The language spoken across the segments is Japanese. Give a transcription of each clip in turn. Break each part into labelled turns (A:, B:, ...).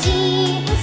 A: 记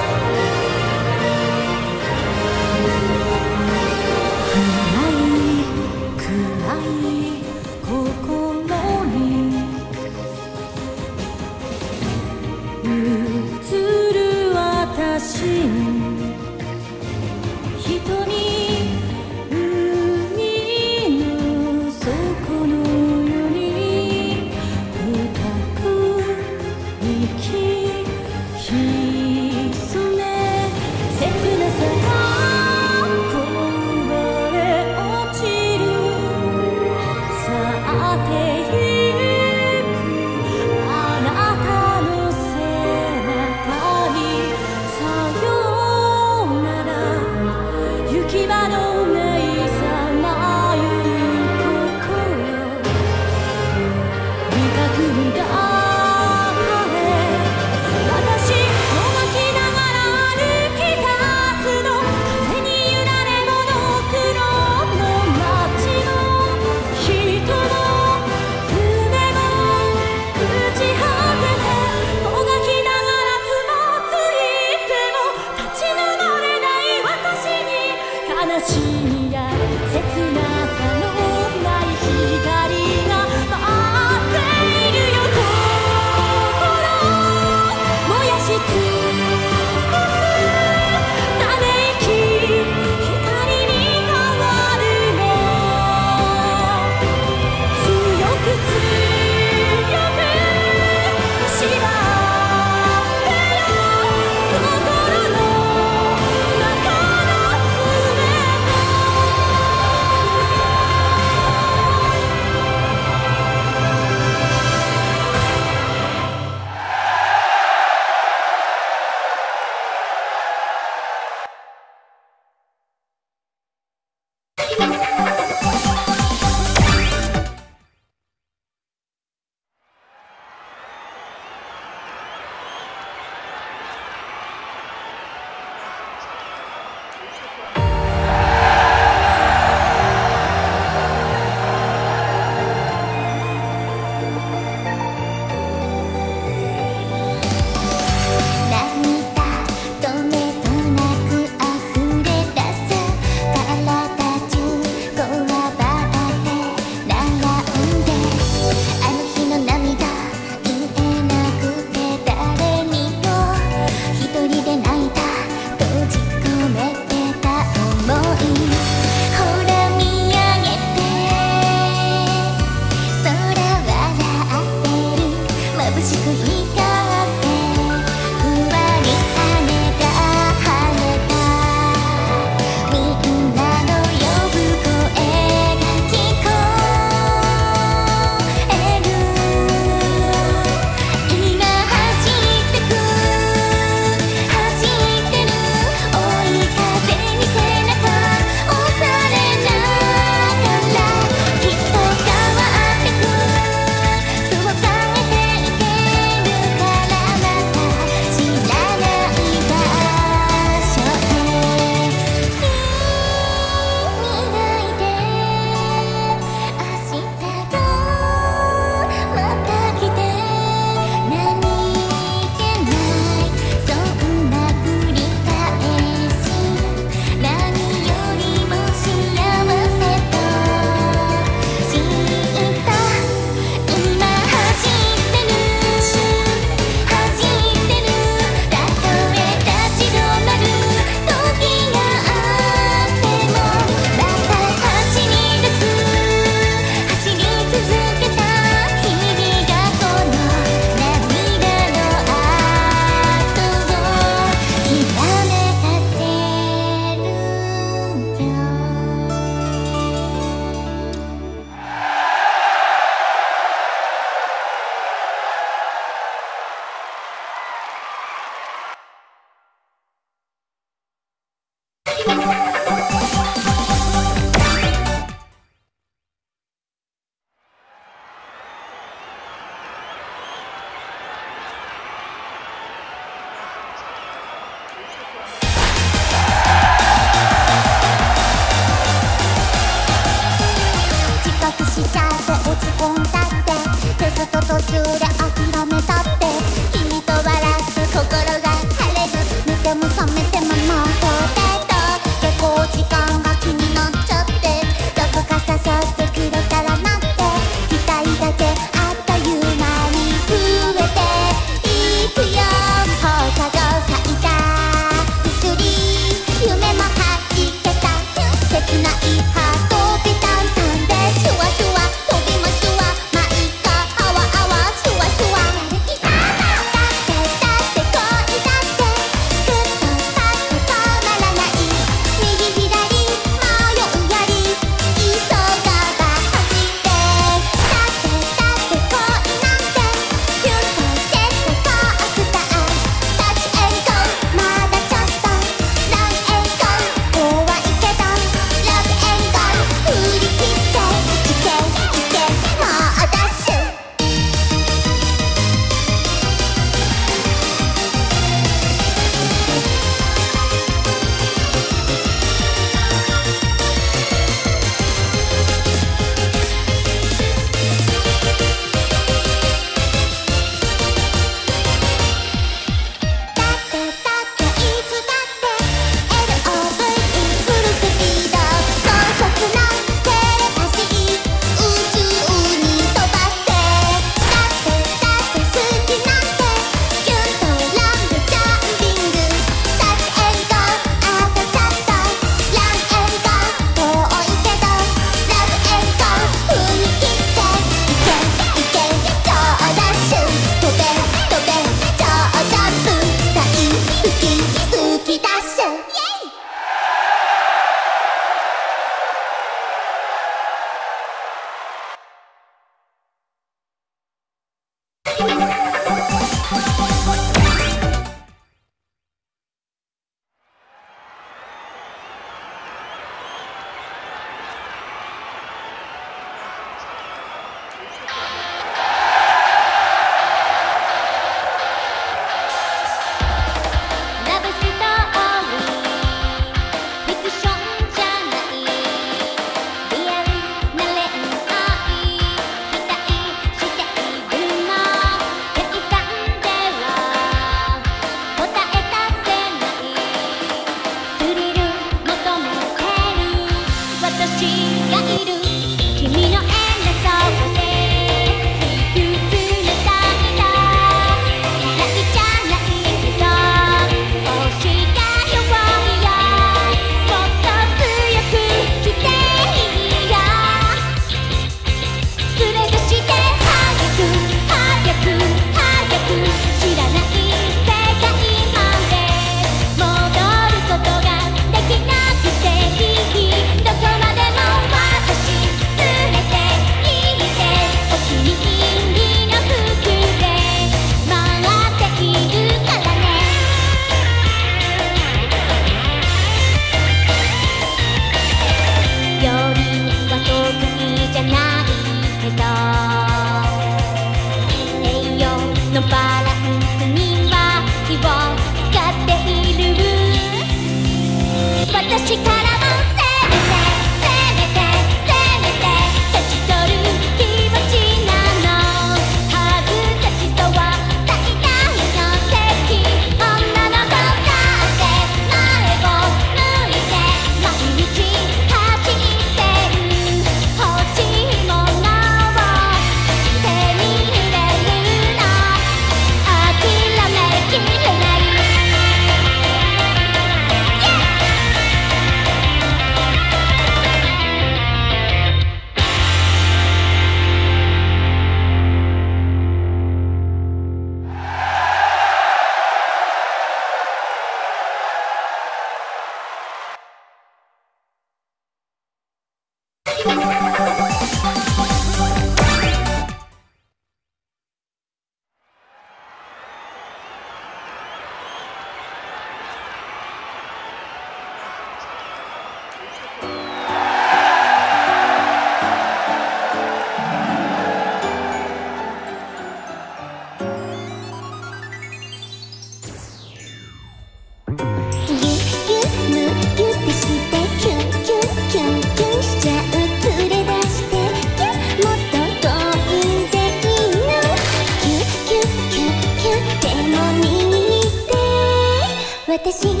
A: 私全部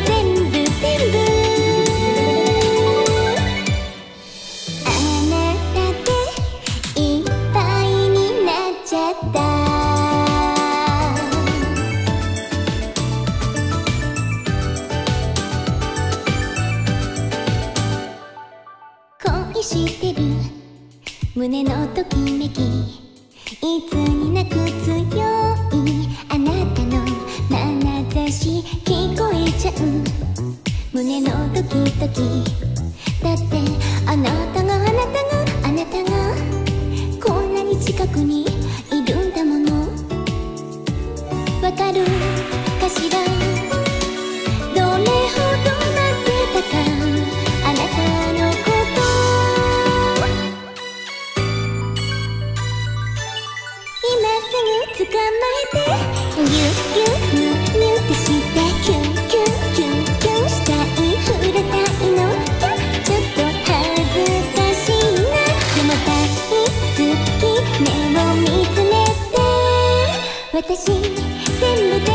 A: 全部全部。あなたでいっぱいになっちゃった。恋してる胸のときめき。いつになく強いし聞こえちゃう胸のドキドキ。だってあなたがあなたがあなたがこんなに近くに全部